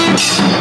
Thank